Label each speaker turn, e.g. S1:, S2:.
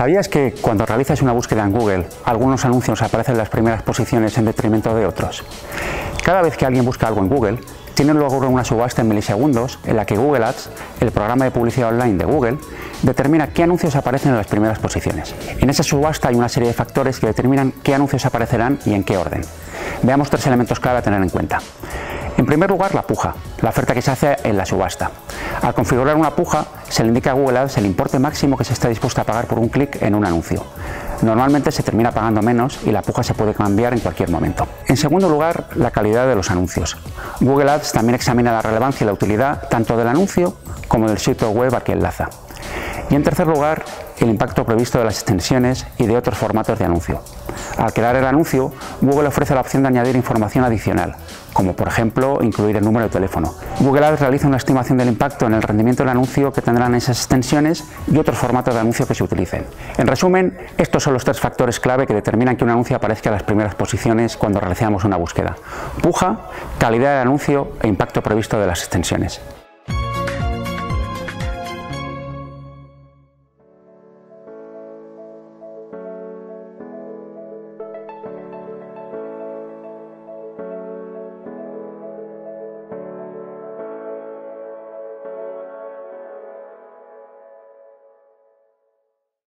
S1: ¿Sabías que cuando realizas una búsqueda en Google, algunos anuncios aparecen en las primeras posiciones en detrimento de otros? Cada vez que alguien busca algo en Google, tiene luego una subasta en milisegundos en la que Google Ads, el programa de publicidad online de Google, determina qué anuncios aparecen en las primeras posiciones. En esa subasta hay una serie de factores que determinan qué anuncios aparecerán y en qué orden. Veamos tres elementos clave a tener en cuenta. En primer lugar, la puja, la oferta que se hace en la subasta. Al configurar una puja, se le indica a Google Ads el importe máximo que se está dispuesto a pagar por un clic en un anuncio. Normalmente se termina pagando menos y la puja se puede cambiar en cualquier momento. En segundo lugar, la calidad de los anuncios. Google Ads también examina la relevancia y la utilidad tanto del anuncio como del sitio web a que enlaza. Y en tercer lugar, el impacto previsto de las extensiones y de otros formatos de anuncio. Al crear el anuncio, Google ofrece la opción de añadir información adicional, como por ejemplo incluir el número de teléfono. Google Ads realiza una estimación del impacto en el rendimiento del anuncio que tendrán esas extensiones y otros formatos de anuncio que se utilicen. En resumen, estos son los tres factores clave que determinan que un anuncio aparezca en las primeras posiciones cuando realizamos una búsqueda. Puja, calidad del anuncio e impacto previsto de las extensiones.